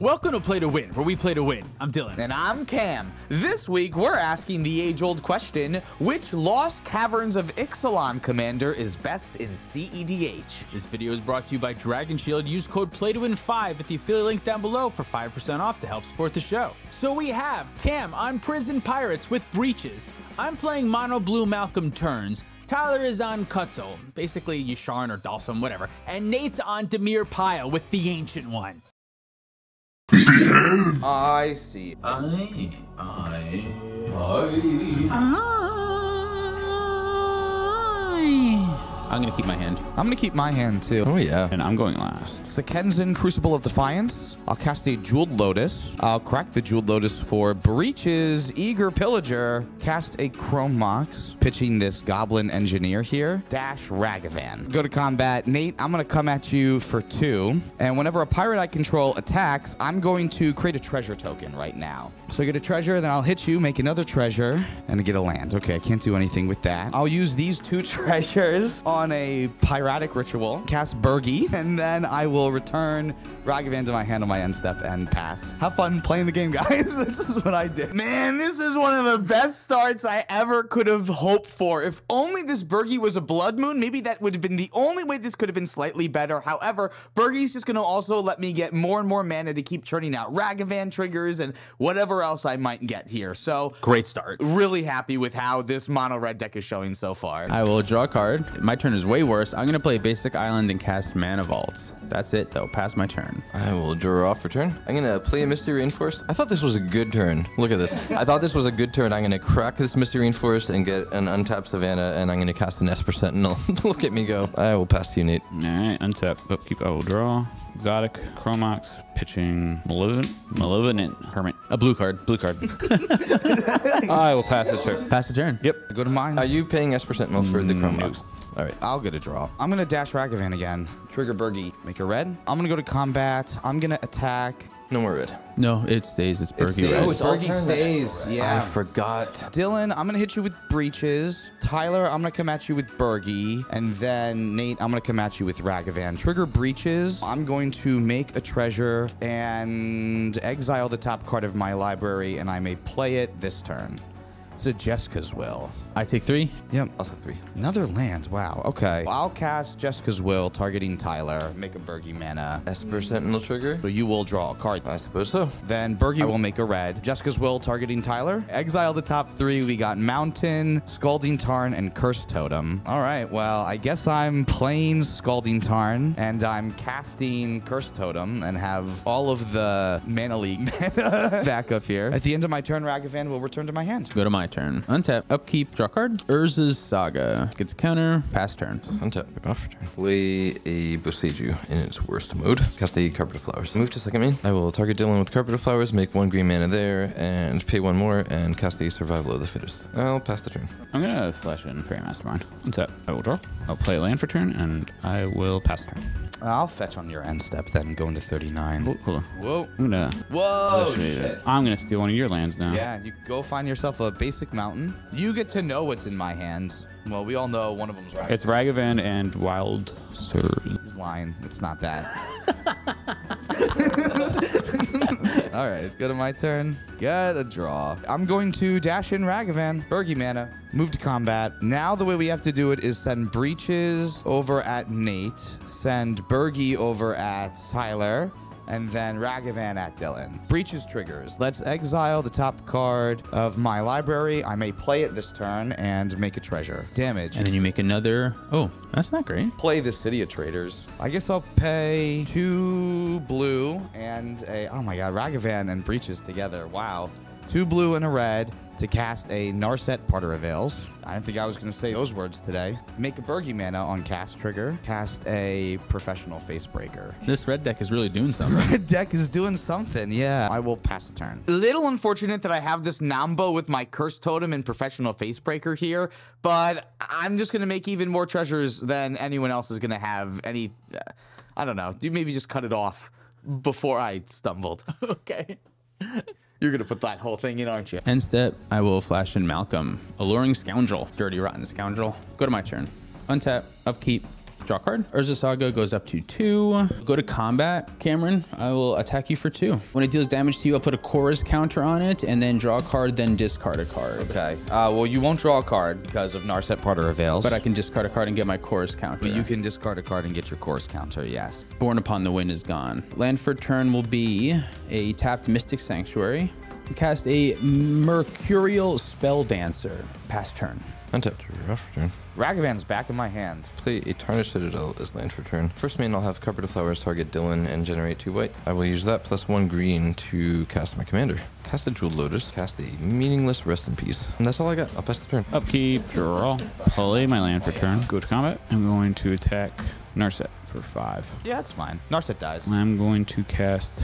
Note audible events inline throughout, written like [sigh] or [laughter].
Welcome to Play to Win, where we play to win. I'm Dylan. And I'm Cam. This week, we're asking the age old question which Lost Caverns of Ixalan commander is best in CEDH? This video is brought to you by Dragon Shield. Use code Play to Win 5 at the affiliate link down below for 5% off to help support the show. So we have Cam on Prison Pirates with Breaches. I'm playing Mono Blue Malcolm Turns. Tyler is on Kutzil, basically Yasharn or Dalsum, whatever. And Nate's on Dimir Pile with the Ancient One. I see. I, I, I. Ah. I'm gonna keep my hand, I'm gonna keep my hand too. Oh yeah. and I'm going last. Sokenzan Crucible of Defiance. I'll cast a Jeweled Lotus. I'll crack the Jeweled Lotus for Breaches, Eager Pillager. Cast a Chrome Mox, pitching this Goblin Engineer here. Dash Ragavan. Go to combat. Nate, I'm gonna come at you for two. And whenever a pirate I control attacks, I'm going to create a treasure token right now. So I get a treasure, then I'll hit you, make another treasure, and I get a land. Okay, I can't do anything with that. I'll use these two [laughs] treasures on a Pyretic Ritual, cast Birgi, [laughs] and then I will return Ragavan to my hand on my end step and pass. Have fun playing the game, [laughs] guys. [laughs] this is what I did. Man, this is one of the best starts I ever could have hoped for. If only this Birgi was a Blood Moon, maybe that would have been the only way this could have been slightly better. However, Birgi's just going to also let me get more and more mana to keep churning out Ragavan triggers and whatever else I might get here. So, Great start. really happy with how this mono red deck is showing so far. I will draw a card. My turn is way worse. I'm gonna play basic island and cast mana vaults. That's it though. Pass my turn. I will draw off for turn. I'm gonna play a Misty Rainforest. I thought this was a good turn. Look at this. I thought this was a good turn. I'm gonna crack this Misty Rainforest and get an untapped Savannah, and I'm gonna cast an Esper Sentinel. [laughs] Look at me go. I will pass to you, Nate. All right, untap. Keep. I will draw. Exotic, Chrome Mox, pitching, Malevolent, Malevolent Hermit. A blue card, blue card. [laughs] I will pass the turn. Pass the turn. Yep. Go to mine. Are you paying Esper Sentinel for the mm, Chrome Mox? No. Box? All right. I'll get a draw. I'm gonna dash Ragavan again. Trigger Birgi. Make a red. I'm gonna go to combat. I'm gonna attack. No more red. No, it stays. It's Birgi stays. Red. Oh, it's Birgi stays. Yeah. I forgot. Dylan, I'm gonna hit you with breaches. Tyler, I'm gonna come at you with Birgi. And then Nate, I'm gonna come at you with Ragavan. Trigger breaches. I'm going to make a treasure and exile the top card of my library, and I may play it this turn. It's a Jeska's Will. I take three. Yep. Also three. Another land. Wow. Okay. I'll cast Jeska's Will, targeting Tyler. Make a Birgi mana. Esper Sentinel trigger? So you will draw a card. I suppose so. Then Birgi will make a red. Jeska's Will targeting Tyler. Exile the top three. We got Mountain, Scalding Tarn, and Cursed Totem. All right. Well, I guess I'm playing Scalding Tarn and I'm casting Cursed Totem and have all of the Mana League [laughs] back up here. At the end of my turn, Ragavan will return to my hand. Go to my turn. Untap. Upkeep. Draw card. Urza's Saga. Gets a counter. Pass turn. Untap. Off for turn. Play a Boseiju in its worst mode. Cast a Carpet of Flowers. Move to second main. I will target Dylan with Carpet of Flowers, make one green mana there, and pay one more, and cast a Survival of the Fittest. I'll pass the turn. I'm gonna flash in Faerie Mastermind. Untap. I will draw. I'll play a land for turn, and I will pass turn. I'll fetch on your end step, then go into 39. Oh, hold on. Whoa. I'm gonna. Whoa, I'm gonna steal one of your lands now. Yeah, you go find yourself a mountain. You get to know what's in my hand. Well, we all know one of them's right. It's Ragavan and Wild Sir. He's lying. It's not that. [laughs] all right, go to my turn. Get a draw. I'm going to dash in Ragavan. Birgi mana. Move to combat. Now the way we have to do it is send Breaches over at Nate. Send Birgi over at Tyler. And then Ragavan at Dylan. Breaches triggers. Let's exile the top card of my library. I may play it this turn and make a treasure. Damage. And then you make another. Oh, that's not great. play the City of Traders. I guess I'll pay two blue and a oh my god, Ragavan and Breaches together. Wow. Two blue and a red to cast a Narset Parter of Veils. I didn't think I was going to say those words today. Make a Birgi mana on cast trigger. Cast a Professional Facebreaker. This red deck is really doing something. [laughs] Red deck is doing something. Yeah, I will pass the turn. Little unfortunate that I have this Nambo with my Curse Totem and Professional Facebreaker here, but I'm just gonna make even more treasures than anyone else is gonna have. Any, uh, I don't know. You maybe just cut it off before I stumbled. [laughs] Okay. You're gonna put that whole thing in, aren't you? End step, I will flash in Malcolm. Alluring Scoundrel. Dirty, rotten scoundrel. Go to my turn. Untap, upkeep, Draw card. Urza Saga goes up to two. Go to combat. Cameron, I will attack you for two. When it deals damage to you, I'll put a chorus counter on it and then draw a card, then discard a card. Okay. Uh, well, you won't draw a card because of Narset Parter of Veils. But I can discard a card and get my chorus counter. But you can discard a card and get your chorus counter, yes. Born Upon the Wind is gone. Land for turn will be a tapped Mystic Sanctuary. Cast a Mercurial Spell Dancer. Pass turn. Untapped. Draw for turn. Ragavan's back in my hand. Play a Tarnished Citadel as land for turn. First main, I'll have Carpet of Flowers target Dylan and generate two white. I will use that plus one green to cast my commander. Cast the Jeweled Lotus. Cast the meaningless Rest in Peace. And that's all I got. I'll pass the turn. Upkeep, draw, play my land for turn. Go to combat. I'm going to attack Narset for five. Yeah, that's fine. Narset dies. I'm going to cast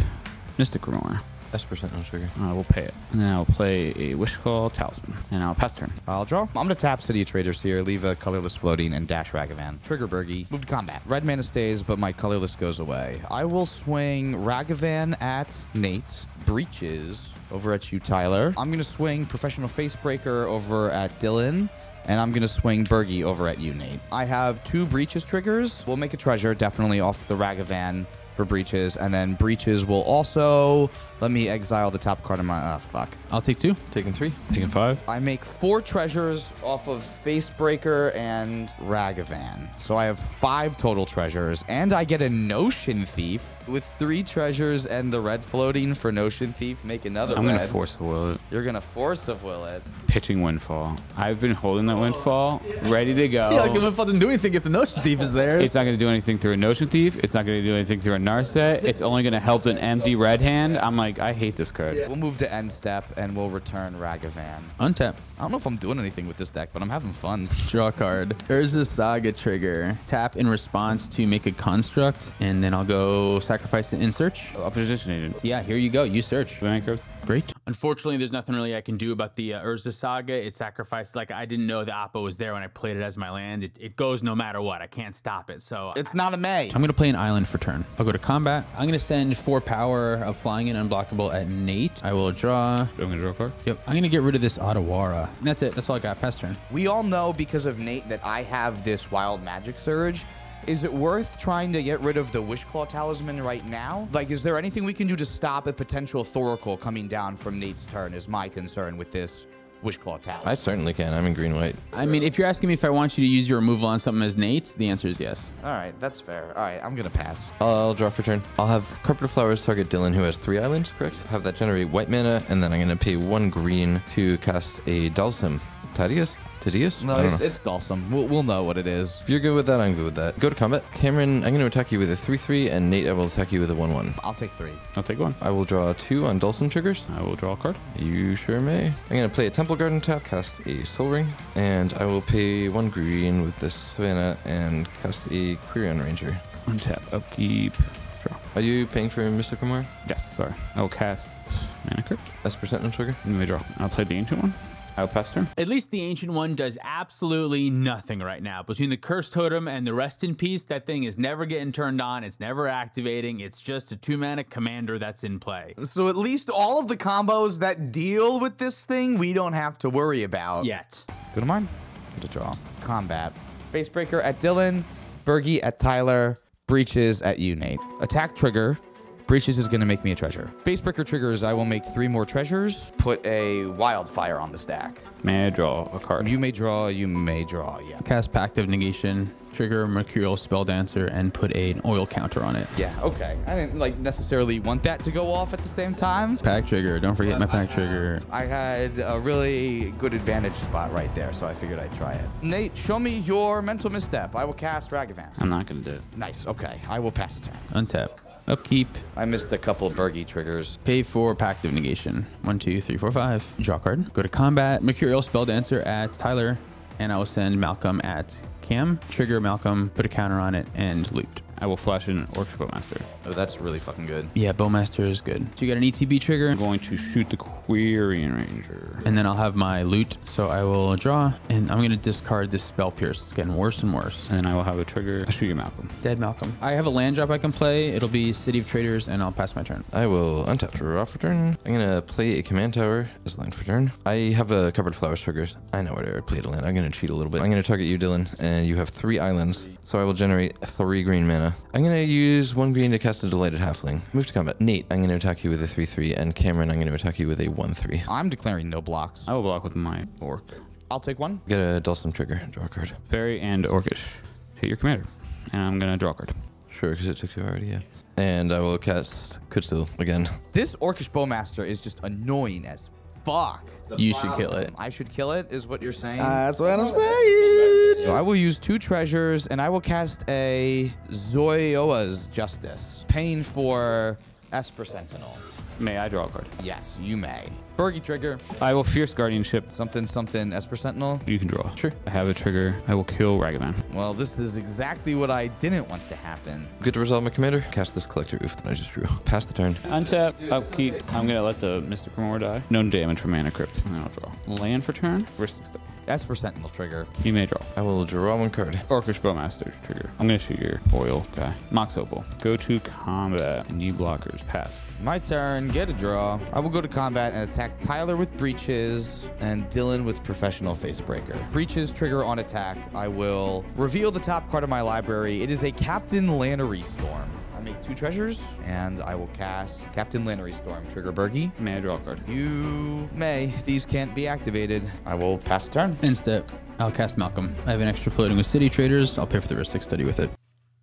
Mystic Remora. S percent on trigger. I will pay it. And then I'll play a Wishclaw Talisman. And I'll pass turn. I'll draw. I'm going to tap City of Traders here, leave a colorless floating, and dash Ragavan. Trigger Birgi. Move to combat. Red mana stays, but my colorless goes away. I will swing Ragavan at Nate. Breaches over at you, Tyler. I'm going to swing Professional Facebreaker over at Dylan. And I'm going to swing Birgi over at you, Nate. I have two Breaches triggers. We'll make a treasure, definitely off the Ragavan for Breaches. And then Breaches will also... Let me exile the top card of my... Oh, fuck. I'll take two. Taking three. Taking five. I make four treasures off of Facebreaker and Ragavan. So I have five total treasures, and I get a Notion Thief with three treasures and the red floating for Notion Thief. Make another I'm red. going to force will it. You're gonna force of will it. Pitching Windfall. I've been holding that Windfall, ready to go. Yeah, like the Windfall didn't do anything if the Notion Thief is there. It's not going to do anything through a Notion Thief. It's not going to do anything through a Narset. It's only going to help an empty red hand. I'm like, I hate this card. We'll move to end step and we'll return Ragavan. Untap. I don't know if I'm doing anything with this deck, but I'm having fun. [laughs] Draw a card. Urza Saga trigger. Tap in response to make a construct, and then I'll go sacrifice it in search. Oh, Opposition agent. Yeah, here you go. You search. Bankrupt. Great. Unfortunately, there's nothing really I can do about the uh, Urza Saga. It sacrificed, like, I didn't know the Oppo was there when I played it as my land. It, it goes no matter what. I can't stop it. So It's not a May. I'm going to play an island for turn. I'll go to combat. I'm going to send four power of flying and unblockable at Nate. I will draw. I'm going to draw a card. Yep. I'm going to get rid of this Otawara. And that's it. That's all I got. Pass turn. We all know because of Nate that I have this wild magic surge. Is it worth trying to get rid of the Wishclaw Talisman right now? Like, is there anything we can do to stop a potential Thoracle coming down from Nate's turn? Is my concern with this Wishclaw Talisman. I certainly can. I'm in green white. I mean, if you're asking me if I want you to use your removal on something as Nate's, the answer is yes. All right, that's fair. All right, I'm gonna pass. I'll, I'll draw for turn. I'll have Carpet of Flowers target Dylan, who has three islands, correct? Have that generate white mana, and then I'm going to pay one green to cast a Dalsim. Tadius? Tadius? No, it's, know. it's Dulcim. We'll, we'll know what it is. If you're good with that, I'm good with that. Go to combat. Cameron, I'm going to attack you with a 3-3, and Nate, I will attack you with a 1-1. I'll take three. I'll take one. I will draw two on Dulcim triggers. I will draw a card. You sure may. I'm going to play a Temple Garden tap, cast a Sol Ring, and I will pay one green with this Savannah and cast a Quirion Ranger. Untap. Upkeep. Draw. Are you paying for Mr. Remore? Yes, sorry. I will cast Mana Crypt. S percent on trigger? Let me draw. I'll play the Ancient one. I'll pass. At least the Ancient One does absolutely nothing right now. Between the Cursed Totem and the Rest in Peace, that thing is never getting turned on. It's never activating. It's just a two mana commander that's in play. So at least all of the combos that deal with this thing, we don't have to worry about. Yet. Go to mine. Go to draw. Combat. Facebreaker at Dylan. Birgi at Tyler. Breaches at you, Nate. Attack trigger. Breaches is going to make me a treasure. Facebreaker triggers, I will make three more treasures. Put a wildfire on the stack. May I draw a card? You may draw, you may draw, yeah. Cast Pact of Negation, trigger Mercurial Spell Dancer, and put an oil counter on it. Yeah, okay. I didn't like necessarily want that to go off at the same time. Pack trigger. Don't forget my uh, pack trigger. I had a really good advantage spot right there, so I figured I'd try it. Nate, show me your mental misstep. I will cast Ragavan. I'm not going to do it. Nice, okay. I will pass a turn. Untap. Upkeep. I missed a couple Birgi triggers. Pay for Pact of Negation. One, two, three, four, five. Draw card. Go to combat. Mercurial Spell Dancer at Tyler. And I will send Malcolm at Cam. Trigger Malcolm, put a counter on it, and loot. I will flash in Orcish Bowmaster. Oh, that's really fucking good. Yeah, Bowmaster is good. So you got an ETB trigger, I'm going to shoot the Quirion Ranger. and then I'll have my loot. So I will draw, and I'm gonna discard this spell pierce. It's getting worse and worse. And then I will have a trigger. I'll shoot you, Malcolm. Dead Malcolm. I have a land drop I can play. It'll be City of Traders, and I'll pass my turn. I will untap to draw for turn. I'm gonna play a command tower as land for turn. I have a covered flowers triggers. I know where to play to land. I'm gonna cheat a little bit. I'm gonna target you, Dylan, and you have three islands. So I will generate three green mana. I'm gonna use one green to cast a delighted halfling. Move to combat. Nate, I'm gonna attack you with a 3-3, and Cameron, I'm gonna attack you with a 1-3. I'm declaring no blocks. I will block with my Orc. I'll take one. Get a Dulcim trigger. Draw a card. Fairy and Orcish. Hit your commander. And I'm going to draw a card. Sure, because it took two already, yeah. And I will cast Kutsu again. This Orcish Bowmaster is just annoying as fuck. You should kill it. I should kill it, is what you're saying? That's what I'm saying. I will use two treasures and I will cast a Zoyoa's Justice, paying for Esper Sentinel. May I draw a card? Yes, you may. Birgi trigger, I will Fierce Guardianship. something something Esper Sentinel. You can draw. Sure. I have a trigger. I will kill Ragavan. Well, this is exactly what I didn't want to happen. Good to resolve my commander. Cast this collector Ouphe that I just drew. [laughs] Pass the turn. Untap, upkeep. I'm going to let the Mystic Remora die. No damage from Mana Crypt. And then I'll draw. Land for turn. Rhystic Study. Esper Sentinel trigger. You may draw. I will draw one card. Orcish Bowmaster trigger. I'm going to shoot your oil guy. Mox Opal. Go to combat. And you blockers. Pass. My turn, get a draw. I will go to combat and attack Tyler with Breaches and Dylan with Professional Facebreaker. Breaches trigger on attack. I will reveal the top card of my library. It is a Captain Lannery Storm. I make two treasures and I will cast Captain Lannery Storm. Trigger Birgi. May I draw a card? You may. These can't be activated. I will pass the turn. Instead, I'll cast Malcolm. I have an extra floating with City Traders. I'll pay for the Rhystic Study with it.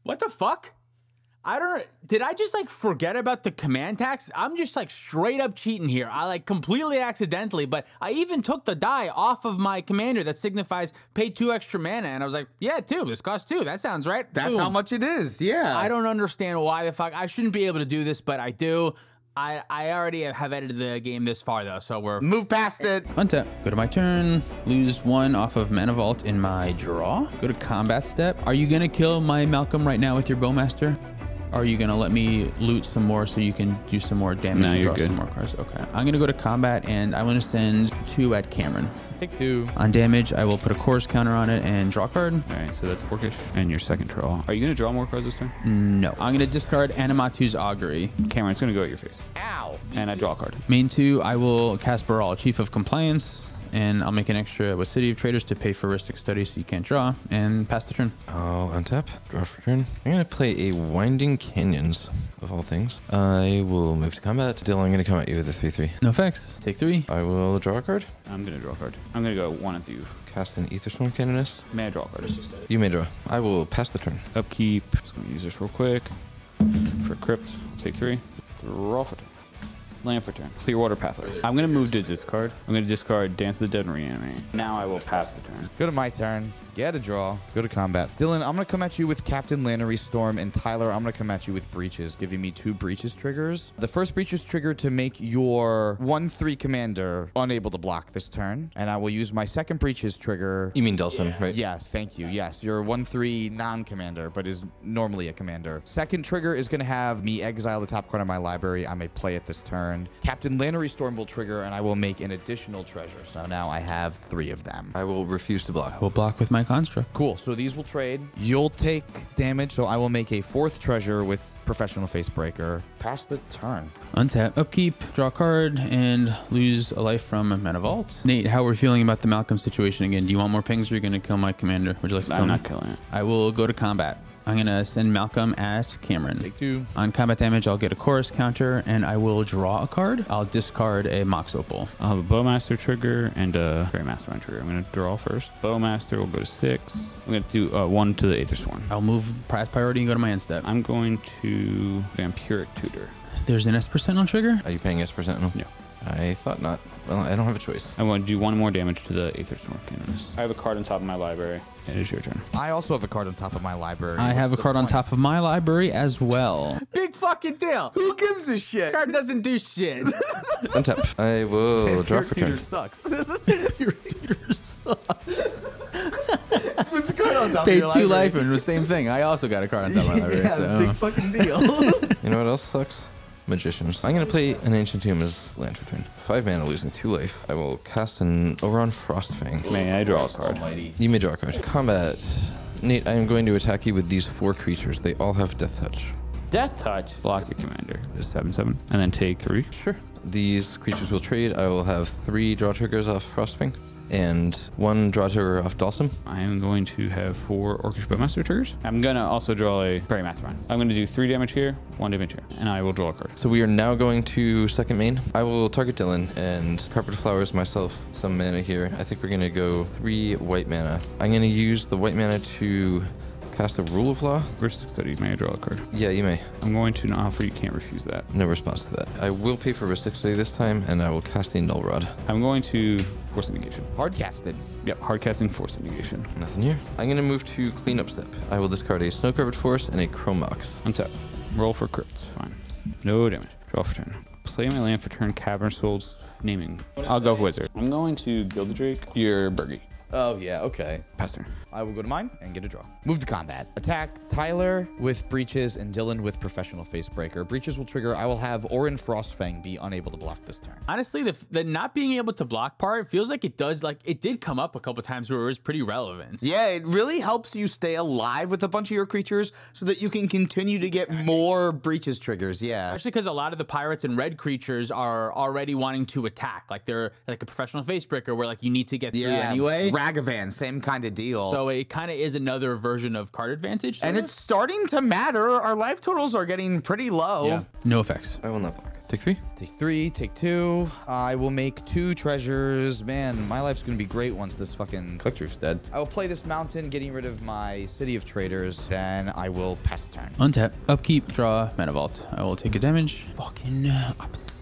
What the fuck? I don't. Did I just like forget about the command tax? I'm just like straight up cheating here. I like completely accidentally, but I even took the die off of my commander that signifies pay two extra mana, and I was like, yeah, two. This costs two. That sounds right. That's Boom. how much it is. Yeah. I don't understand why the fuck I shouldn't be able to do this, but I do. I I already have edited the game this far though, so we're move past it. Untap. Go to my turn. Lose one off of Mana Vault in my draw. Go to combat step. Are you gonna kill my Malcolm right now with your Bowmaster? Are you gonna let me loot some more so you can do some more damage No, and draw good. some more cards? Okay. I'm gonna go to combat and I'm gonna send two at Cameron. Take two. On damage, I will put a course counter on it and draw a card. All right, so that's Orcish. And your second draw. Are you going to draw more cards this turn? No. I'm gonna discard Animatu's Augury. Cameron, it's going to go at your face. Ow. And I draw a card. Main two, I will cast Baral, Chief of Compliance, and I'll make an extra with City of Traders to pay for Rhystic Study so you can't draw, and pass the turn. I'll untap, draw for turn. I'm gonna play a Winding Canyons, of all things. I will move to combat. Dylan, I'm gonna come at you with a 3-3. No effects. Take three. I will draw a card. I'm going to draw a card. I'm going to go one at you. Cast an Aethersworn Canonist. May I draw a card? You may draw. I will pass the turn. Upkeep. Just going to use this real quick. For Crypt, I'll take three. Draw for turn. Land for turn. Clearwater Pathway. I'm going to move to discard. I'm going to discard Dance of the Dead and Reanimate. Now I will pass the turn. Go to my turn. Get a draw. Go to combat. Dylan, I'm going to come at you with Captain Lannery Storm, and Tyler, I'm going to come at you with Breaches, giving me two Breaches triggers. The first Breaches trigger to make your 1-3 commander unable to block this turn, and I will use my second Breaches trigger. You mean Dulcim, right? Yes, thank you. Yes, you're 1-3 non-commander, but is normally a commander. Second trigger is going to have me exile the top card of my library. I may play it this turn. Captain Lannery Storm will trigger, and I will make an additional treasure. So now I have three of them. I will refuse to block. I will block with my construct. Cool. So these will trade. You'll take damage, so I will make a fourth treasure with professional facebreaker. Pass the turn. Untap, upkeep, draw a card, and lose a life from Mana Vault. Nate, how are we feeling about the Malcolm situation again? Do you want more pings or are you going to kill my commander? Would you like to kill I'm me? not killing it. I will go to combat. I'm going to send Malcolm at Cameron. Take two. On combat damage, I'll get a chorus counter and I will draw a card. I'll discard a Mox Opal. I'll have a Bowmaster trigger and a Grey Mastermind trigger. I'm going to draw first. Bowmaster will go to six. I'm going to do uh, one to the Aethersworn. I'll move pri- priority and go to my end step. I'm going to Vampiric Tutor. There's an S percent on trigger. Are you paying S percent? No. I thought not. Well, I don't have a choice. I want to do one more damage to the Aethersworn Canonist. I have a card on top of my library. It is your turn. I also have a card on top of my library. I have a What's the card on top of my library as well. big fucking deal. Who gives a shit? Card doesn't do shit. [laughs] Untap. I will draw for turn. sucks. [laughs] Your Peter sucks. Spins a card on top Paid of your two life and the same thing. I also got a card on top of my [laughs] library. Yeah, so. big fucking deal. You know what else sucks? Magicians. I'm gonna play an Ancient Tomb as land return. Five mana, losing two life. I will cast an Oberon Frostfang. May I draw a card? You may draw a card. Combat. Nate, I am going to attack you with these four creatures. They all have Death Touch. Death touch. Block your commander. This is seven seven, and then take three. Sure. These creatures will trade. I will have three draw triggers off Frostfang and one draw trigger off Dalsum. I am going to have four Orcish Bowmaster triggers. I'm gonna also draw a Prairie Mastermind. I'm gonna do three damage here, one damage here, and I will draw a card. So we are now going to second main. I will target Dylan and Carpet Flowers myself some mana here. I think we're gonna go three white mana. I'm gonna use the white mana to cast a Rule of Law. First study, may I draw a card? Yeah, you may. I'm going to not offer, you can't refuse that. No response to that. I will pay for Rhystic Study this time, and I will cast a Null Rod. I'm going to Force Negation. Hard casted. Yep, hard casting Force Negation. Nothing here. I'm gonna move to Cleanup Step. I will discard a Snow Covered force and a Chrome Mox. Untap. Roll for crits. Fine. No damage. Draw for turn. Play my land for turn. Cavern Souls naming. I'll go Wizard. I'm going to Gilded Drake. Your Birgi. Oh, yeah, okay. Pass turn. I will go to mine and get a draw. Move to combat. Attack Tyler with Breaches and Dylan with Professional Facebreaker. Breaches will trigger. I will have Orin Frostfang be unable to block this turn. Honestly, the, the not being able to block part feels like it does like it did come up a couple times where it was pretty relevant. Yeah, it really helps you stay alive with a bunch of your creatures so that you can continue to get more Breaches triggers. Yeah. Especially because a lot of the pirates and red creatures are already wanting to attack. Like they're like a professional facebreaker where like you need to get through anyway. Ragavan, same kind of deal. So it kind of is another version of card advantage. and sort it's starting to matter. Our life totals are getting pretty low. yeah, no effects. I will not block. Take three. Take three, take two. I will make two treasures. Man, my life's gonna be great once this fucking click-through's dead. I will play this mountain, getting rid of my city of traders. Then I will pass the turn. Untap, upkeep, draw, mana vault. I will take a damage. Fucking opposition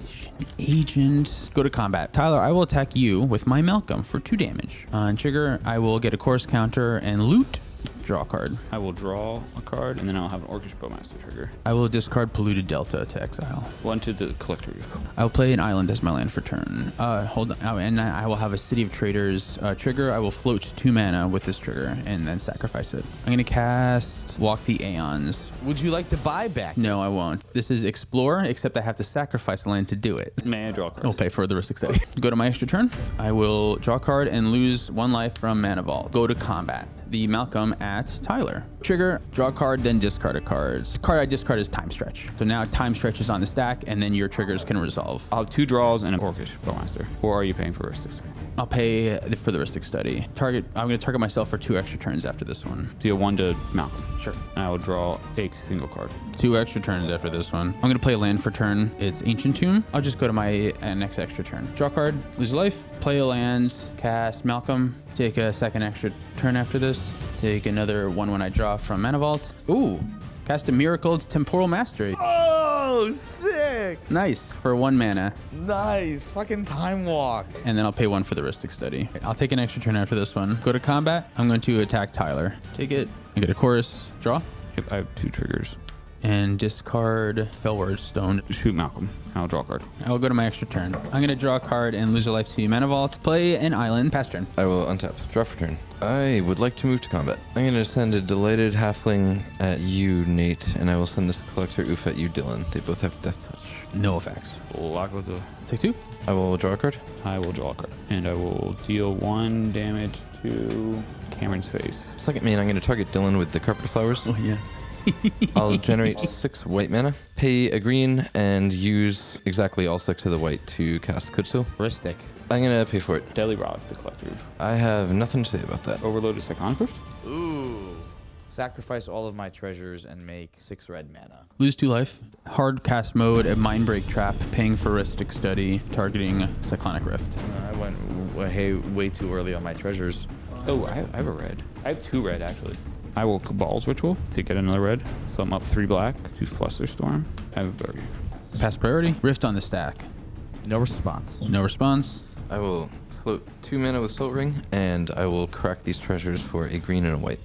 agent. Go to combat. Tyler, I will attack you with my Malcolm for two damage. Uh, On trigger, I will get a course counter and loot. Draw a card. I will draw a card, and then I'll have an Orcish Bowmaster trigger. I will discard Polluted Delta to exile. One to the Collector Reef. I will play an island as my land for turn. Uh, hold on. Oh, and I will have a City of Traders uh, trigger. I will float two mana with this trigger and then sacrifice it. I'm going to cast Walk the Aeons. Would you like to buy back? No, I won't. This is Explore, except I have to sacrifice a land to do it. May I draw a card? I'll pay for the Rhystic Study. Go to my extra turn. I will draw a card and lose one life from Mana Vault. Go to combat. The Malcolm at Tyler. Trigger, draw a card, then discard a card. The card I discard is Time Stretch. So now Time Stretch is on the stack, and then your triggers can resolve. I'll have two draws and an Orcish Bowmaster. Or are you paying for a six? I'll pay for the Rhystic Study. Target. I'm going to target myself for two extra turns after this one. Deal one to Malcolm. Sure. And I will draw a single card. Two extra turns after this one. I'm going to play a land for turn. It's Ancient Tomb. I'll just go to my uh, next extra turn. Draw card, lose life, play a land, cast Malcolm, take a second extra turn after this, take another one when I draw from Mana Vault. Ooh, cast a Miracled Temporal Mastery. Oh, sick! Nice, for one mana. Nice. Fucking time walk. And then I'll pay one for the Rhystic Study. I'll take an extra turn after this one. Go to combat. I'm going to attack Tyler. Take it. I get a chorus. Draw. Yep, I have two triggers. And discard Fellwar Stone. Shoot Malcolm. I'll draw a card. I will go to my extra turn. I'm going to draw a card and lose a life to you. Mana Vault. Play an island. Pass turn. I will untap. Draw for turn. I would like to move to combat. I'm going to send a delighted halfling at you, Nate, and I will send this collector Ouphe at you, Dylan. They both have death touch. No effects. Lock with the. Take two. I will draw a card. I will draw a card. And I will deal one damage to Cameron's face. Second main, I'm going to target Dylan with the carpet flowers. Oh, yeah. [laughs] I'll generate six white mana, pay a green, and use exactly all six of the white to cast Kutsu. Rhystic. I'm going to pay for it. Deadly Rod, the Collector. I have nothing to say about that. Overloaded Cyclonic Rift. Ooh. Sacrifice all of my treasures and make six red mana. Lose two life. Hard cast mode, a Mind Break Trap, paying for Rhystic Study, targeting Cyclonic Rift. Uh, I went way, way too early on my treasures. Oh, I I have a red. I have two red, actually. I will Cabal's Ritual to get another red. So I'm up three black to Flusterstorm. I have a burger. Pass priority. Rift on the stack. No response. No response. I will float two mana with Sol Ring, and I will crack these treasures for a green and a white.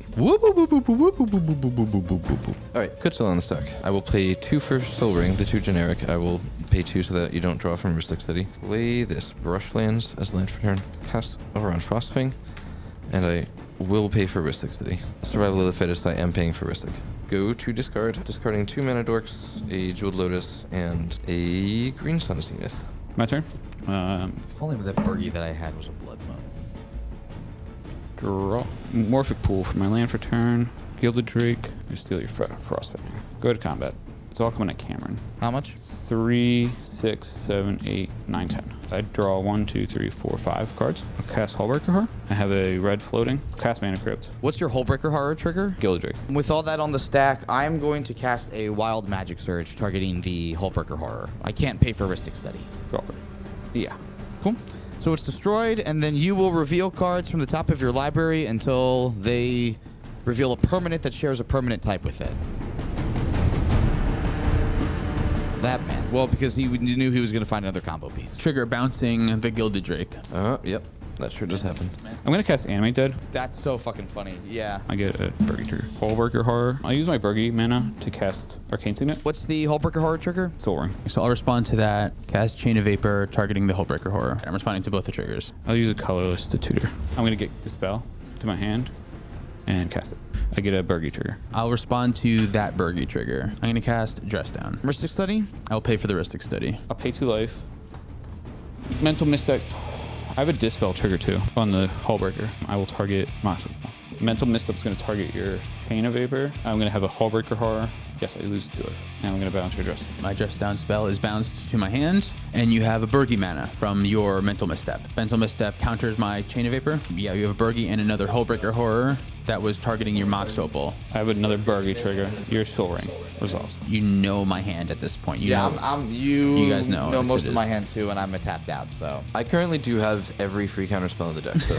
All right, good still on the stack. I will play two for Sol Ring, the two generic. I will pay two so that you don't draw from Rhystic Study. Play this Brushlands as land for turn. Cast over on Frostfang, and I will pay for Rhystic Study. Survival of the fittest, I am paying for Rhystic. Go to discard, discarding two mana dorks, a Jeweled Lotus, and a Green Sun Zenith. My turn. Um, If only that Birgi that I had was a Blood Moon. draw. Morphic Pool for my land for turn. Gilded Drake. I steal your fro- Frostfang. Go to combat. It's all coming at Cameron. How much? Three, six, seven, eight, nine, ten. I draw one, two, three, four, five cards. I'll cast Hullbreaker Horror. I have a red floating. Cast Mana Crypt. What's your Hullbreaker Horror trigger? Gilded Drake. With all that on the stack, I'm going to cast a Wild Magic Surge targeting the Hullbreaker Horror. I can't pay for Rhystic Study. Draw card. Yeah. Cool. So it's destroyed, and then you will reveal cards from the top of your library until they reveal a permanent that shares a permanent type with it. That man. Well, because he knew he was going to find another combo piece. Trigger bouncing the Gilded Drake. Uh, yep. That sure does happen. I'm gonna cast Animate Dead. That's so fucking funny. Yeah. I get a Birgi trigger. Hullbreaker Horror. I'll use my Birgi mana to cast Arcane Signet. What's the Hullbreaker Horror trigger? Sol Ring. So I'll respond to that. Cast Chain of Vapor, targeting the Hullbreaker Horror. I'm responding to both the triggers. I'll use a colorless to tutor. I'm gonna get Dispel to my hand and cast it. I get a Birgi trigger. I'll respond to that Birgi trigger. I'm going to cast Dress Down. Mystic Study? I'll pay for the Rhystic Study. I'll pay two life. Mental Misstep. I have a Dispel trigger too on the Hullbreaker. I will target Mox. Mental Misstep's going to target your Chain of Vapor. I'm going to have a Hullbreaker Horror. Yes, I lose two it. Now I'm going to bounce your dress. My Dress Down spell is bounced to my hand, and you have a Birgi mana from your Mental Misstep. Mental Misstep counters my Chain of Vapor. Yeah, you have a Birgi and another Hullbreaker Horror that was targeting your Mox Opal. I have another Birgi trigger. Your Sol Ring resolves. You know my hand at this point. You Yeah, know. I'm, I'm you. You guys know know most of my hand too, and I'm a tapped out. So I currently do have every free counter spell in the deck, so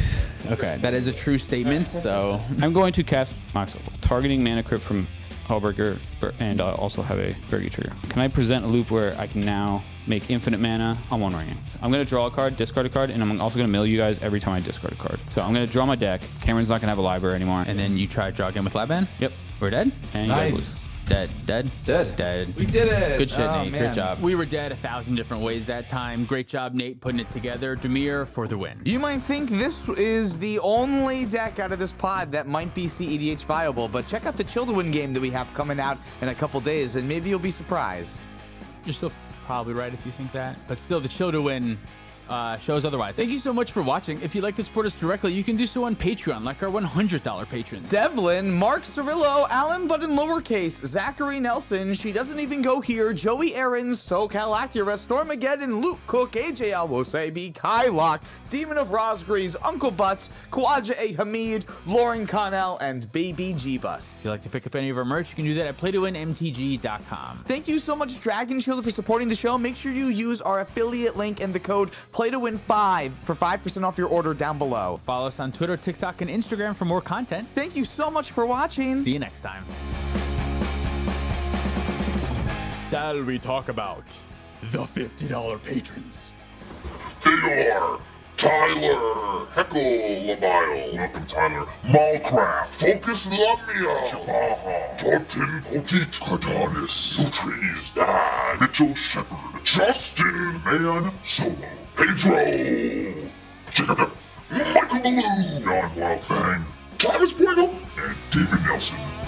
[laughs] Okay, that is a true statement. So I'm going to cast Mox Opal, targeting Mana Crypt from Hullbreaker, Bur- and I also have a Birgi trigger. Can I present a loop where I can now make infinite mana on one ring? I'm going to draw a card, discard a card, and I'm also going to mill you guys every time I discard a card. So I'm going to draw my deck. Cameron's not going to have a library anymore. and then you try to draw again with Laban. yep. We're dead. And you guys Nice. Lose. Dead. Dead. Dead. Dead. we did it. Good shit, Oh, Nate. man. Great job. We were dead a thousand different ways that time. Great job, Nate, putting it together. Dimir for the win. You might think this is the only deck out of this pod that might be CEDH viable, but check out the Children game that we have coming out in a couple days, and maybe you'll be surprised. You're still probably right if you think that, but still, the chill to win uh, shows otherwise. Thank you so much for watching. If you'd like to support us directly, you can do so on Patreon, like our $100 patrons. Devlin, Mark Cirillo, Alan Button lowercase, Zachary Nelson, She Doesn't Even Go Here, Joey Aarons, SoCal Acura, Stormageddon, Luke Cook, AJ Alwosebi, Kai Locke, Demon of Rosgrees, Uncle Butts, Kwaja A. Hamid, Lauren Connell, and Baby G Bus. If you'd like to pick up any of our merch, you can do that at playtowinmtg.com. Thank you so much, Dragon Shield, for supporting the show. Make sure you use our affiliate link and the code PlayToWin5 for 5% off your order down below. Follow us on Twitter, TikTok, and Instagram for more content. Thank you so much for watching. See you next time. Shall we talk about the $50 patrons? They are Tyler, Heckle Labile, welcome Tyler, Malcraft, Focus Lamia, Shabaha, Totten Potit, Adonis, Sutries, Dad, Mitchell Shepard, Justin Man Solo, Pedro, Jacob, Michael Baloo, John Wildfang, Thomas Bueno, and David Nelson.